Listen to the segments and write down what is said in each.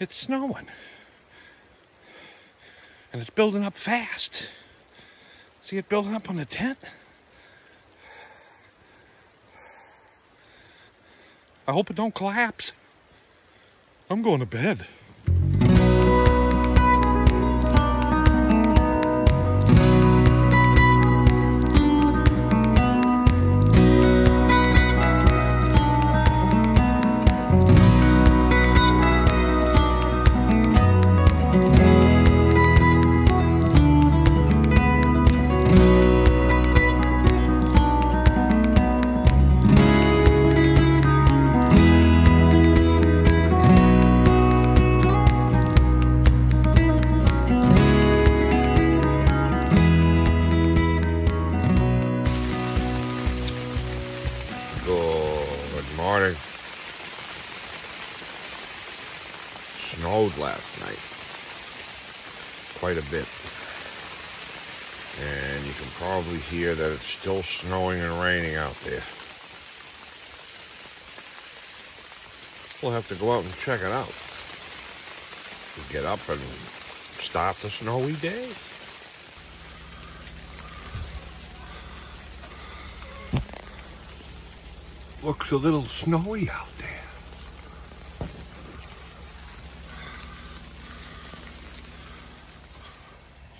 It's snowing. And it's building up fast. See it building up on the tent? I hope it don't collapse. I'm going to bed. Morning. Snowed last night. Quite a bit. And you can probably hear that it's still snowing and raining out there. We'll have to go out and check it out. Get up and start the snowy day. Looks a little snowy out there.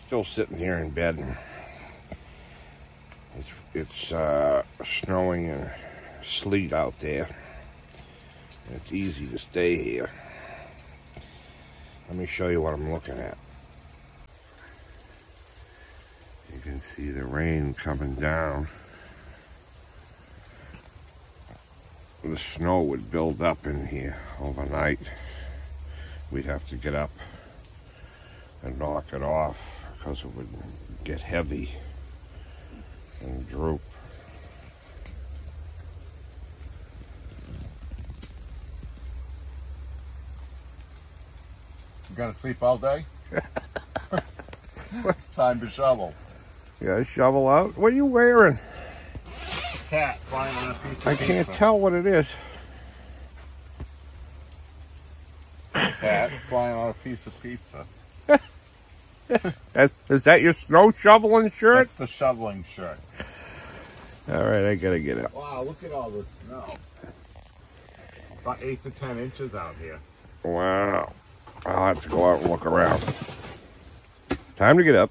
Still sitting here in bed. And it's it's uh, snowing and sleet out there. It's easy to stay here. Let me show you what I'm looking at. You can see the rain coming down. The snow would build up in here overnight. We'd have to get up and knock it off because it would get heavy and droop. You gotta sleep all day? Time to shovel. You shovel out? What are you wearing? Cat flying on a piece of I can't tell what it is. Cat flying on a piece of pizza. Is, is that your snow shoveling shirt? That's the shoveling shirt. All right, I gotta get up. Wow, look at all this snow. About eight to ten inches out here. Wow. I'll have to go out and look around. Time to get up.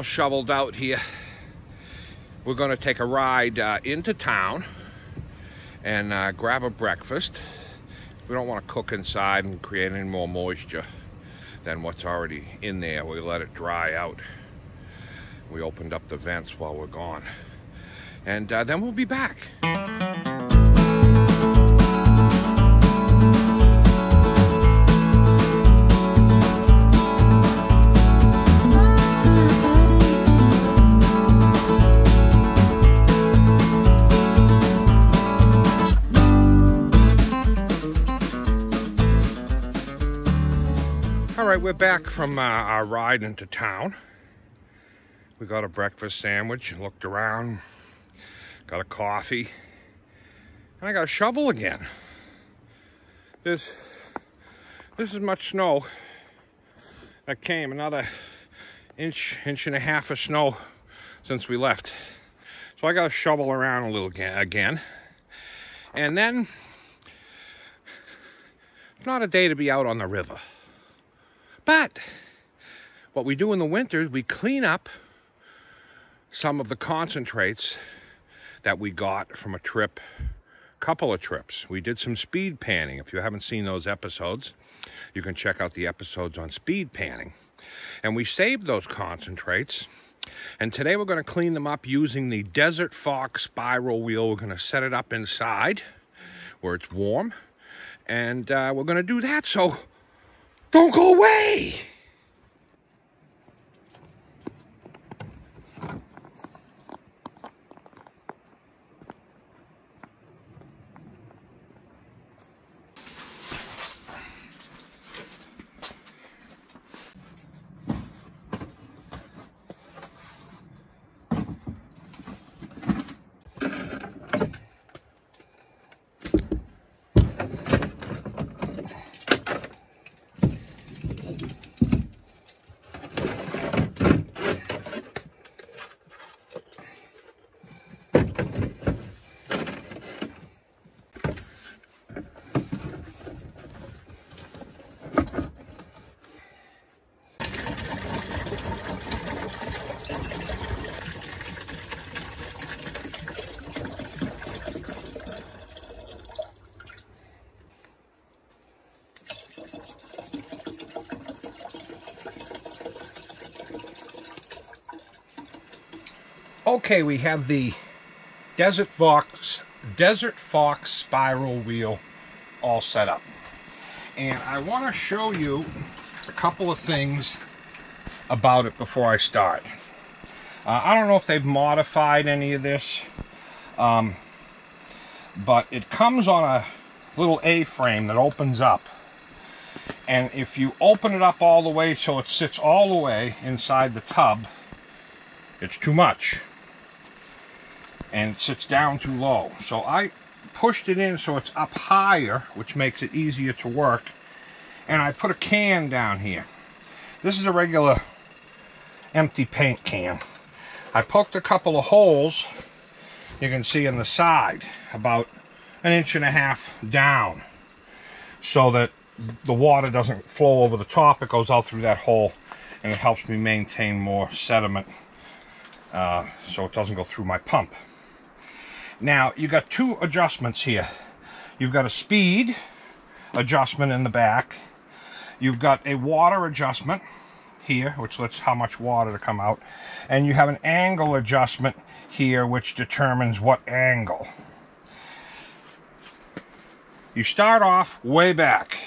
All shoveled out here. We're going to take a ride uh, into town and uh, grab a breakfast. We don't want to cook inside and create any more moisture than what's already in there. We let it dry out. We opened up the vents while we're gone. And uh, then we'll be back. Back from uh, our ride into town. We got a breakfast sandwich, looked around, got a coffee, and I got a shovel again. This, this is much snow that came, another inch, inch and a half of snow since we left. So I got to shovel around a little again. And then, it's not a day to be out on the river. But what we do in the winter, we clean up some of the concentrates that we got from a trip, couple of trips. We did some speed panning. If you haven't seen those episodes, you can check out the episodes on speed panning. And we saved those concentrates. And today we're going to clean them up using the Desert Fox spiral wheel. We're going to set it up inside where it's warm. And uh, we're going to do that, so don't go away! Okay, we have the Desert Fox Desert Fox spiral wheel all set up. And I want to show you a couple of things about it before I start. Uh, I don't know if they've modified any of this, um, but it comes on a little A-frame that opens up. And if you open it up all the way so it sits all the way inside the tub, it's too much and it sits down too low. So I pushed it in so it's up higher, which makes it easier to work. And I put a can down here. This is a regular empty paint can. I poked a couple of holes, you can see in the side, about an inch and a half down, so that the water doesn't flow over the top. It goes out through that hole, and it helps me maintain more sediment uh, so it doesn't go through my pump. Now, you got two adjustments here. You've got a speed adjustment in the back. You've got a water adjustment here, which lets how much water to come out. And you have an angle adjustment here, which determines what angle. You start off way back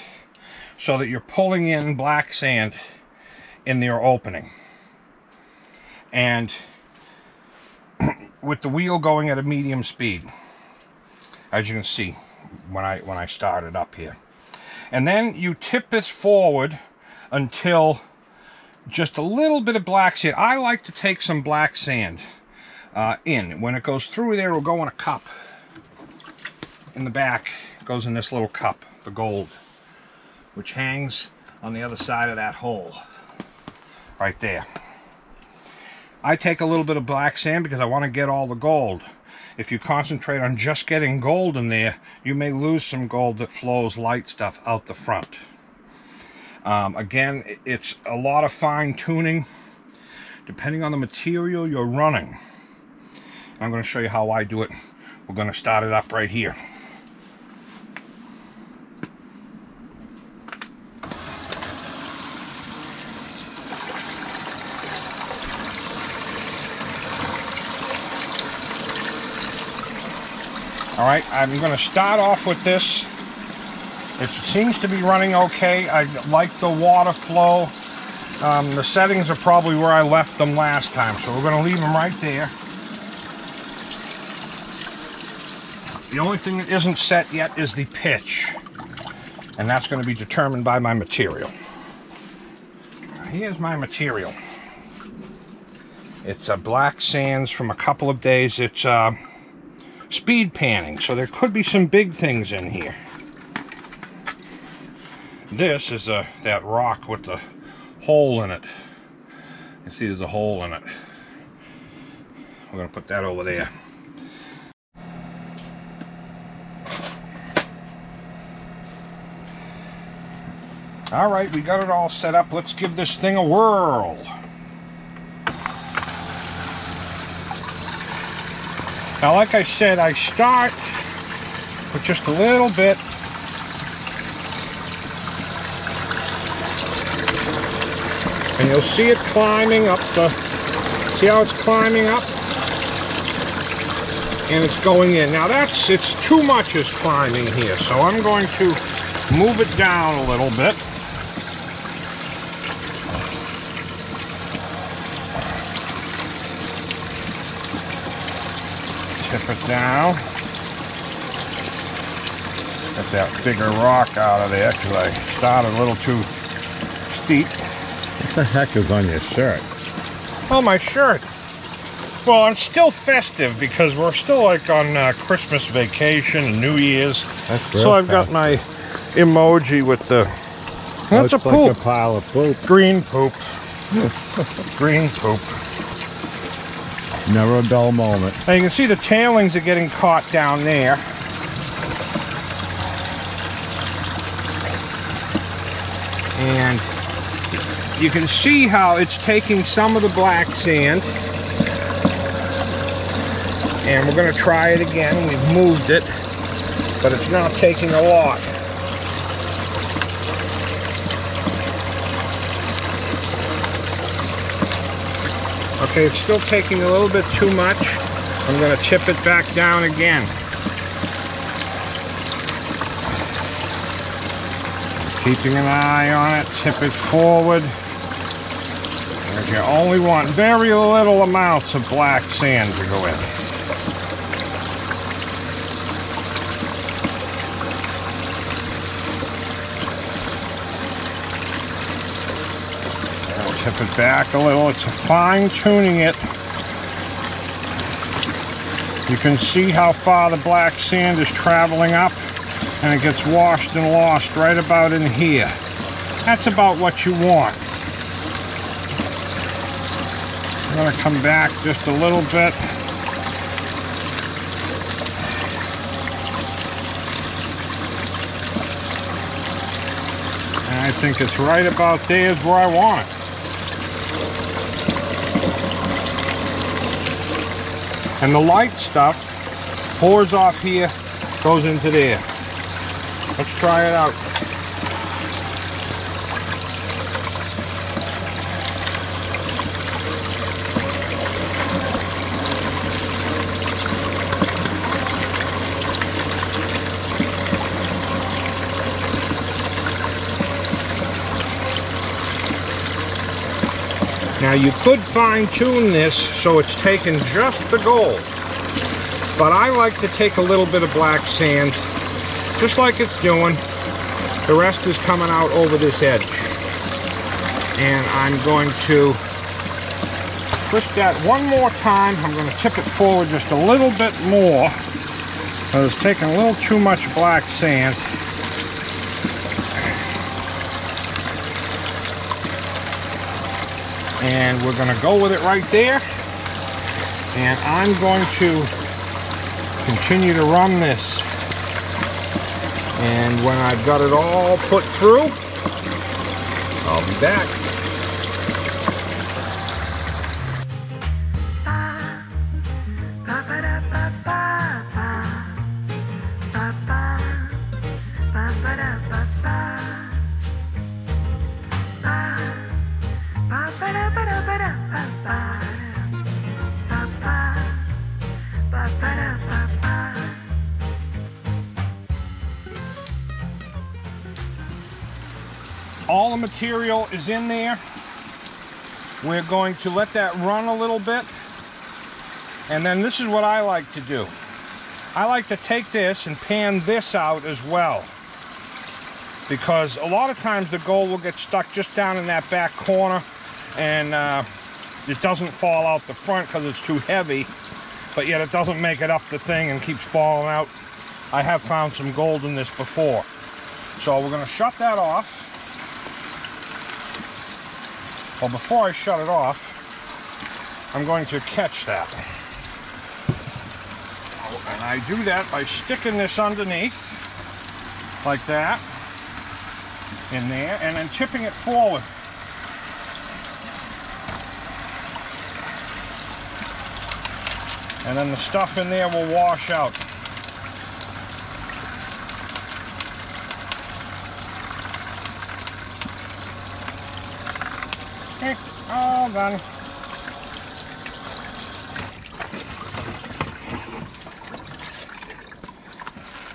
so that you're pulling in black sand in your opening. And with the wheel going at a medium speed as you can see when I when I started up here. And then you tip this forward until just a little bit of black sand. I like to take some black sand uh, in. When it goes through there it'll go in a cup. In the back goes in this little cup the gold which hangs on the other side of that hole right there I take a little bit of black sand because I want to get all the gold. If you concentrate on just getting gold in there, you may lose some gold that flows light stuff out the front. Um, again, it's a lot of fine tuning depending on the material you're running. I'm going to show you how I do it. We're going to start it up right here. All right, I'm going to start off with this. It seems to be running okay. I like the water flow. Um, the settings are probably where I left them last time, so we're going to leave them right there. The only thing that isn't set yet is the pitch, and that's going to be determined by my material. Here's my material. It's a black sands from a couple of days. It's uh, speed panning, so there could be some big things in here. This is a, that rock with the hole in it. You see there's a hole in it. We're going to put that over there. All right, we got it all set up. Let's give this thing a whirl. Now, like I said, I start with just a little bit And you'll see it climbing up the, see how it's climbing up? And it's going in. Now that's, it's too much is climbing here. So I'm going to move it down a little bit. It down. Get that bigger rock out of there because I started a little too steep. What the heck is on your shirt? Oh, my shirt. Well, I'm still festive because we're still like on uh, Christmas vacation and New Year's. So I've got my emoji with the. That's a poop. like a pile of poop. Green poop. Green poop. Never a dull moment. You can see the tailings are getting caught down there. And you can see how it's taking some of the black sand. And we're going to try it again. We've moved it, but it's not taking a lot. Okay, it's still taking a little bit too much. I'm going to tip it back down again. Keeping an eye on it, tip it forward. Because you only want very little amounts of black sand to go in. It back a little. It's fine tuning it. You can see how far the black sand is traveling up and it gets washed and lost right about in here. That's about what you want. I'm going to come back just a little bit. And I think it's right about there is where I want it. And the light stuff pours off here, goes into there. Let's try it out. Now you could fine tune this so it's taking just the gold. But I like to take a little bit of black sand, just like it's doing. The rest is coming out over this edge. And I'm going to push that one more time. I'm going to tip it forward just a little bit more. I it's taking a little too much black sand. And we're going to go with it right there. And I'm going to continue to run this. And when I've got it all put through I'll be back all the material is in there. We're going to let that run a little bit. And then this is what I like to do. I like to take this and pan this out as well. Because a lot of times the gold will get stuck just down in that back corner and uh, it doesn't fall out the front because it's too heavy but yet it doesn't make it up the thing and keeps falling out. I have found some gold in this before. So we're going to shut that off well, before I shut it off, I'm going to catch that. Oh, and I do that by sticking this underneath, like that, in there, and then tipping it forward. And then the stuff in there will wash out. Okay, done.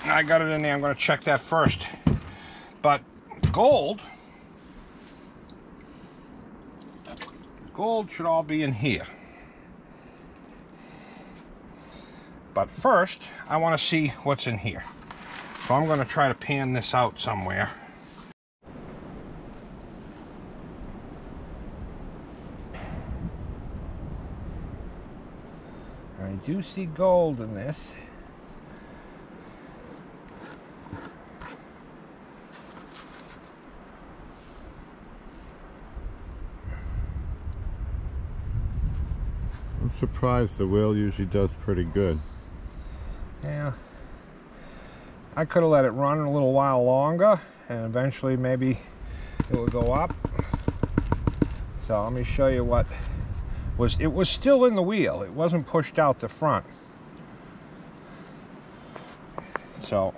I got it in there. I'm going to check that first. But gold, gold should all be in here. But first, I want to see what's in here. So I'm going to try to pan this out somewhere. I do see gold in this. I'm surprised the whale usually does pretty good. Yeah. I could have let it run a little while longer and eventually maybe it would go up. So let me show you what was it was still in the wheel. It wasn't pushed out the front. So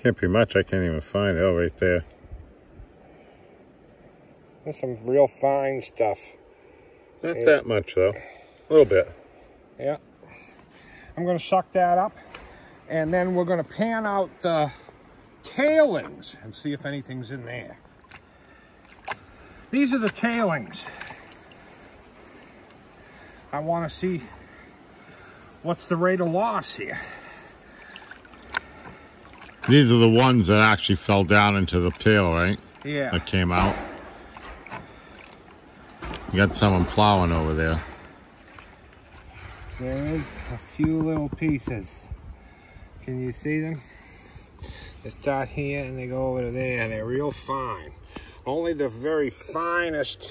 Can't be much, I can't even find it. Oh, right there. there's some real fine stuff. Not Yeah. that much though. A little bit. Yeah. I'm going to suck that up and then we're going to pan out the tailings and see if anything's in there. These are the tailings. I want to see what's the rate of loss here. These are the ones that actually fell down into the tail, right? Yeah. That came out. You got someone plowing over there. There is a few little pieces. Can you see them? They start here and they go over to there and they're real fine. Only the very finest.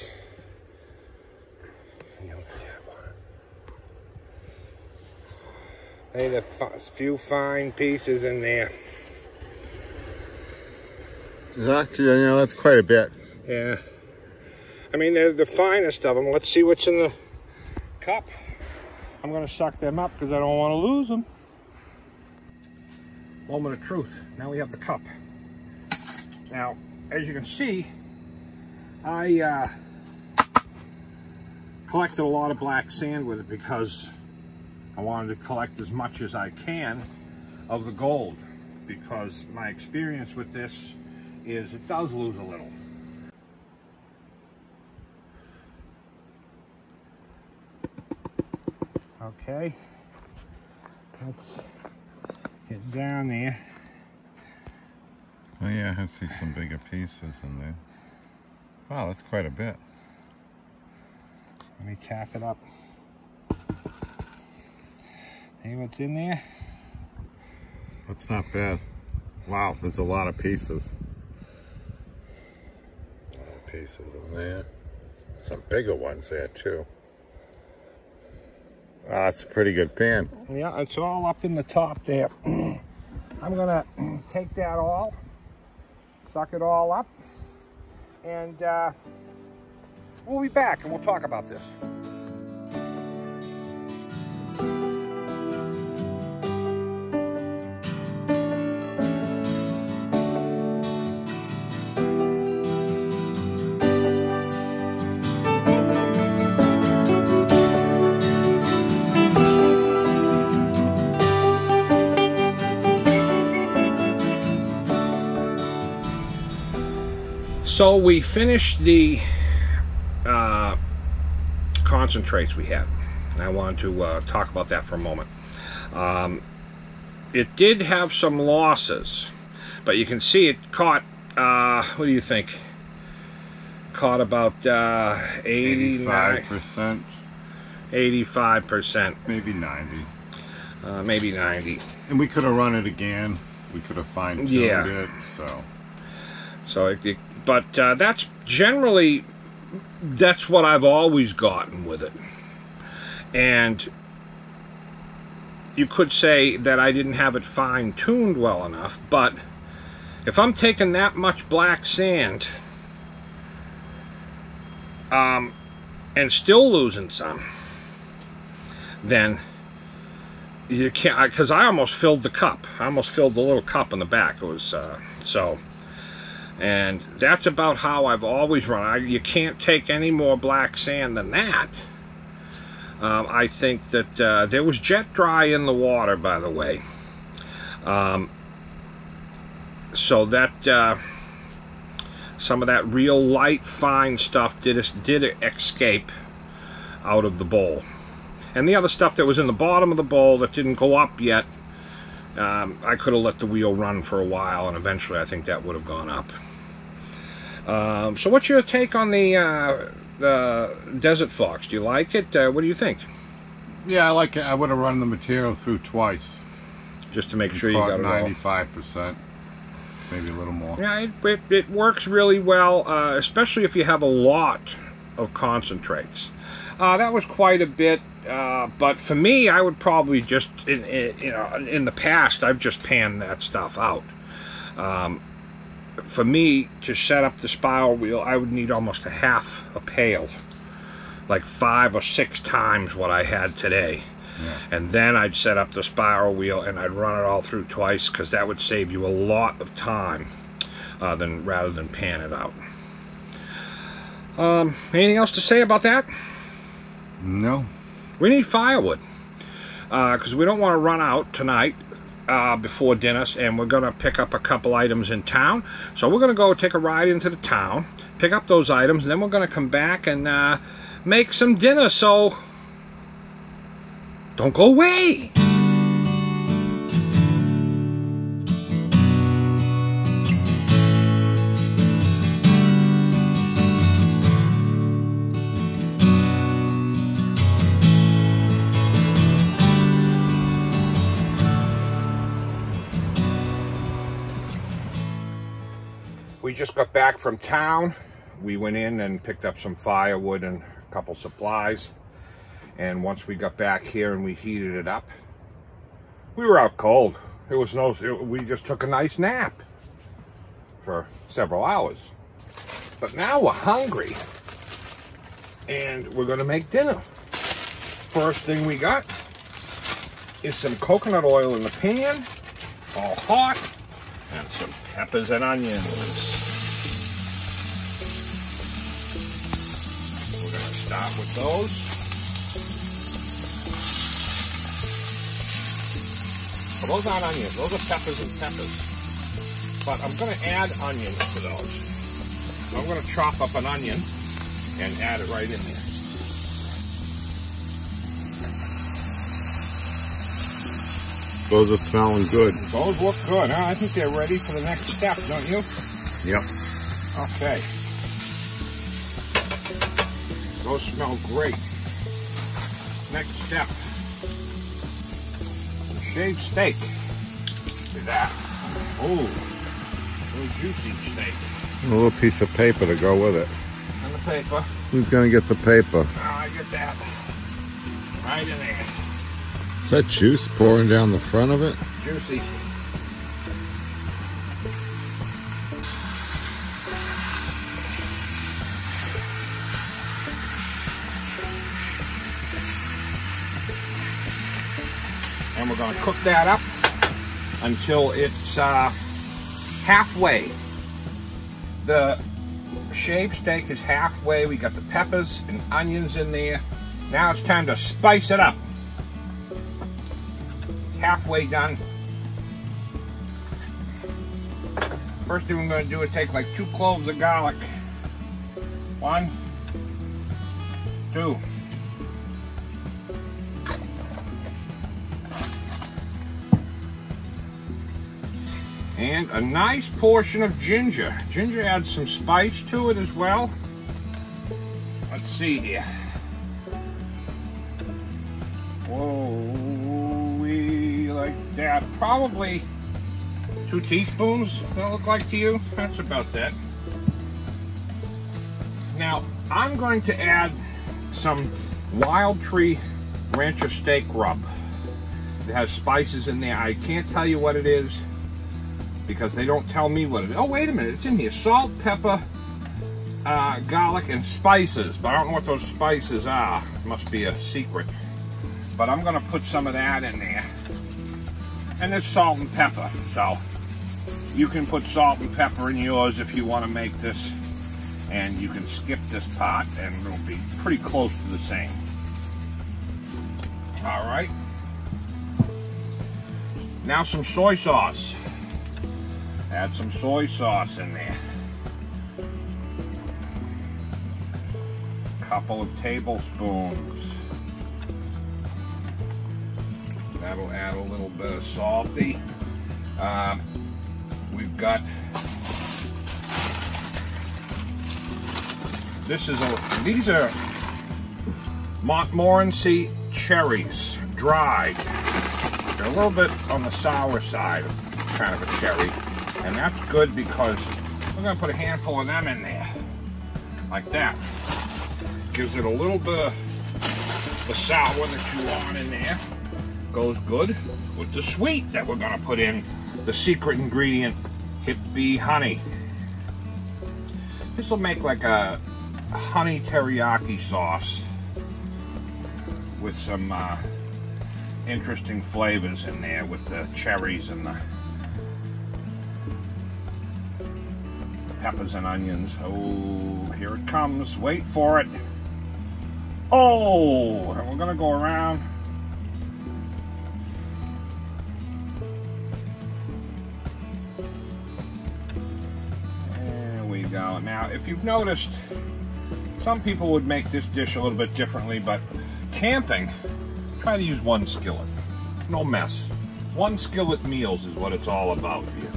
Hey, the few fine pieces in there. Actually, you know, that's quite a bit. Yeah. I mean, they're the finest of them. Let's see what's in the cup. I'm going to suck them up because I don't want to lose them. Moment of truth. Now we have the cup. Now, as you can see, I uh, collected a lot of black sand with it because I wanted to collect as much as I can of the gold because my experience with this is it does lose a little. Okay, let's get down there. Oh yeah, I see some bigger pieces in there. Wow, that's quite a bit. Let me tap it up. See what's in there? That's not bad. Wow, there's a lot of pieces. A lot of pieces in there. Some bigger ones there too. Ah, that's a pretty good pan. Yeah, it's all up in the top there. I'm gonna take that all, suck it all up, and uh, we'll be back and we'll talk about this. So we finished the uh, concentrates we had. And I wanted to uh, talk about that for a moment. Um, it did have some losses, but you can see it caught, uh, what do you think? Caught about uh, 89, percent, 85%, maybe ninety. uh, maybe 90. And we could have run it again. We could have fine tuned Yeah. it. So So, it, it- but uh, that's generally that's what I've always gotten with it, and you could say that I didn't have it fine tuned well enough. But if I'm taking that much black sand, um, and still losing some, then you can't because I almost filled the cup. I almost filled the little cup in the back. It was uh, so. And that's about how I've always run. I, you can't take any more black sand than that. Um, I think that uh, there was jet dry in the water, by the way. Um, so that uh, some of that real light, fine stuff did did escape out of the bowl. And the other stuff that was in the bottom of the bowl that didn't go up yet, um, I could have let the wheel run for a while, and eventually I think that would have gone up. Um, so what's your take on the, uh, the Desert Fox? Do you like it? Uh, what do you think? Yeah, I like it. I would have run the material through twice. Just to make sure you got 95%, maybe a little more. Yeah, it, it, it works really well, uh, especially if you have a lot of concentrates. Uh, that was quite a bit, uh, but for me, I would probably just, in, in, you know, in the past, I've just panned that stuff out. Um, for me to set up the spiral wheel, I would need almost a half a pail, like five or six times what I had today. Yeah. And then I'd set up the spiral wheel and I'd run it all through twice because that would save you a lot of time uh, than rather than pan it out. Um, anything else to say about that? No. We need firewood because uh, we don't want to run out tonight uh, before dinner, and we're going to pick up a couple items in town. So we're going to go take a ride into the town, pick up those items, and then we're going to come back and uh, make some dinner. So don't go away. Got back from town. We went in and picked up some firewood and a couple supplies. And once we got back here and we heated it up, we were out cold. It was no, it, we just took a nice nap for several hours. But now we're hungry and we're gonna make dinner. First thing we got is some coconut oil in the pan, all hot, and some peppers and onions. Start with those. Well, those aren't onions. Those are peppers and peppers. But I'm going to add onions to those. I'm going to chop up an onion and add it right in there. Those are smelling good. Those look good, huh? I think they're ready for the next step, don't you? Yep. Okay. Those smell great. Next step. The shaved steak. Look at that. Oh, little juicy steak. A little piece of paper to go with it. And the paper. Who's going to get the paper? Oh, I get that. Right in there. Is that juice pouring down the front of it? Juicy. We're going to cook that up until it's uh, halfway. The shaved steak is halfway. We got the peppers and onions in there. Now it's time to spice it up. Halfway done. First thing we're going to do is take like two cloves of garlic. One, two. And a nice portion of ginger. Ginger adds some spice to it as well. Let's see here. Whoa, we like that. Probably two teaspoons, that look like to you? That's about that. Now, I'm going to add some Wildtree Rancher Steak Rub. It has spices in there. I can't tell you what it is because they don't tell me what it is. Oh, wait a minute, it's in here. Salt, pepper, uh, garlic, and spices. But I don't know what those spices are. It must be a secret. But I'm gonna put some of that in there. And there's salt and pepper, so You can put salt and pepper in yours if you want to make this. And you can skip this part and it'll be pretty close to the same. All right. Now some soy sauce. Add some soy sauce in there. A couple of tablespoons. That'll add a little bit of salty. Um, we've got this is a these are Montmorency cherries, dried. They're a little bit on the sour side, kind of a cherry, and that's good because we're gonna put a handful of them in there, like that. Gives it a little bit of the sour that you want in there. Goes good with the sweet that we're gonna put in, the secret ingredient, hip bee honey. This will make like a honey teriyaki sauce with some uh, interesting flavors in there with the cherries and the peppers and onions. Oh, here it comes. Wait for it. Oh, and we're gonna go around. There we go. Now, if you've noticed, some people would make this dish a little bit differently, but camping, try to use one skillet. No mess. One skillet meals is what it's all about here.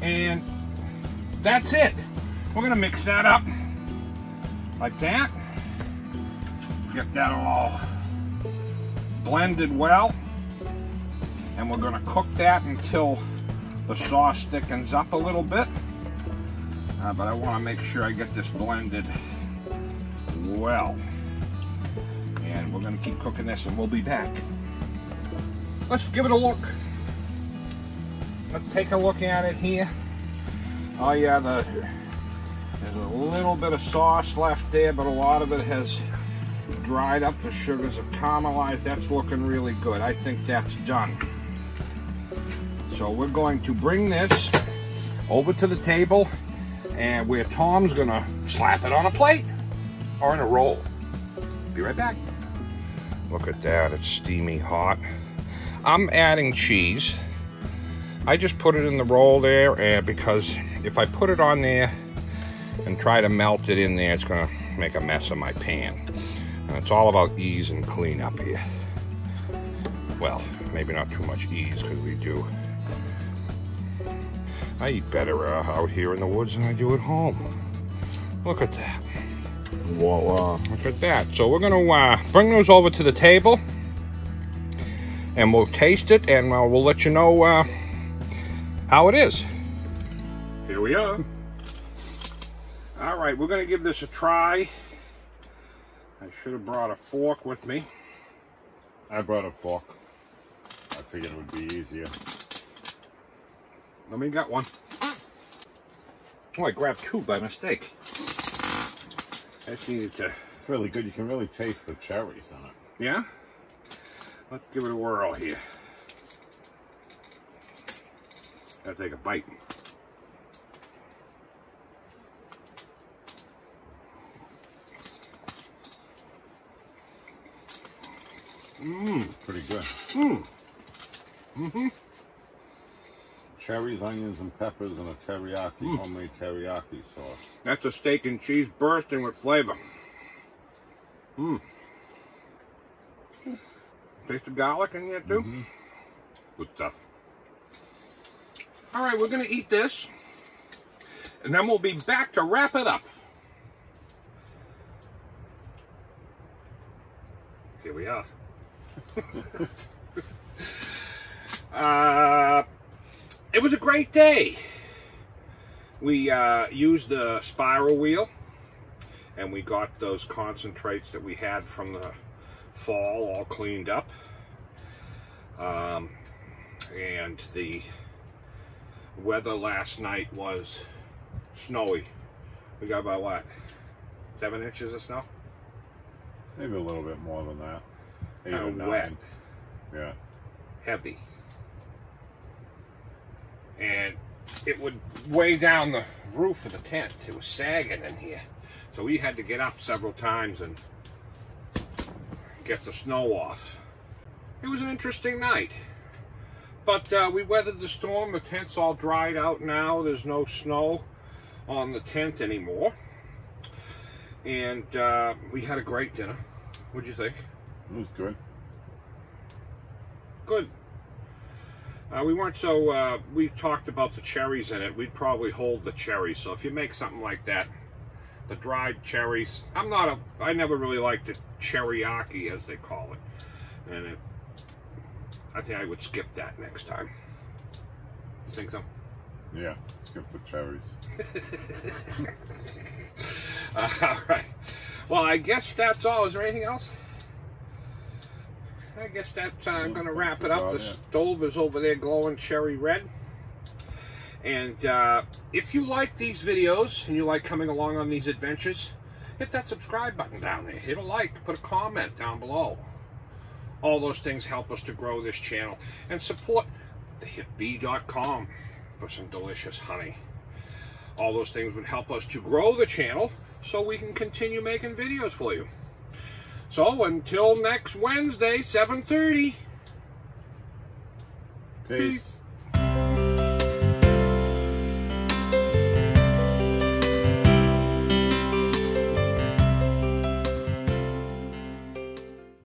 And that's it. We're gonna mix that up like that. Get that all blended well. And we're gonna cook that until the sauce thickens up a little bit. Uh, but I wanna make sure I get this blended well. And we're gonna keep cooking this and we'll be back. Let's give it a look. Let's take a look at it here. Oh yeah, the, there's a little bit of sauce left there, but a lot of it has dried up. The sugars have caramelized. That's looking really good. I think that's done. So we're going to bring this over to the table and where Tom's gonna slap it on a plate or in a roll. Be right back. Look at that, it's steamy hot. I'm adding cheese. I just put it in the roll there and because if I put it on there and try to melt it in there, it's gonna make a mess of my pan. And it's all about ease and cleanup here. Well, maybe not too much ease because we do. I eat better uh, out here in the woods than I do at home. Look at that. Voila. Look at that. So we're gonna uh, bring those over to the table and we'll taste it and uh, we'll let you know uh, how it is. Here we are. All right, we're gonna give this a try. I should have brought a fork with me. I brought a fork. I figured it would be easier. Let me get one. Oh, I grabbed two by mistake. I just needed to, It's really good. You can really taste the cherries in it. yeah? Let's give it a whirl here. Gotta take a bite. Mmm, Pretty good. mmm. Mm-hmm. Cherries, onions, and peppers, and a teriyaki, Mm. homemade teriyaki sauce. That's a steak and cheese bursting with flavor. Mmm. Taste the garlic in there too? Mhm. Good stuff. All right, we're gonna eat this, and then we'll be back to wrap it up. Here we are. uh, it was a great day. We uh, used the spiral wheel, and we got those concentrates that we had from the fall all cleaned up. Um, and the weather last night was snowy. We got about what? Seven inches of snow? Maybe a little bit more than that. Eight or nine. wet. Yeah. Heavy. and it would weigh down the roof of the tent. It was sagging in here. So we had to get up several times and get the snow off. It was an interesting night. But uh, we weathered the storm. The tent's all dried out now. There's no snow on the tent anymore. And uh, we had a great dinner. What'd you think? It was good. Good. Uh, we weren't so, uh, we talked about the cherries in it. We'd probably hold the cherries. So if you make something like that, the dried cherries, I'm not a, I never really liked the cherryaki as they call it. And it, I think I would skip that next time. You think so? Yeah, skip the cherries. Uh, all right. Well, I guess that's all. Is there anything else? I guess that's uh, I'm going to wrap it up. The it. stove is over there glowing cherry red. And uh, if you like these videos and you like coming along on these adventures, hit that subscribe button down there. Hit a like, put a comment down below. All those things help us to grow this channel. And support thehipbee.com for some delicious honey. All those things would help us to grow the channel so we can continue making videos for you. So until next Wednesday, 7.30. Peace.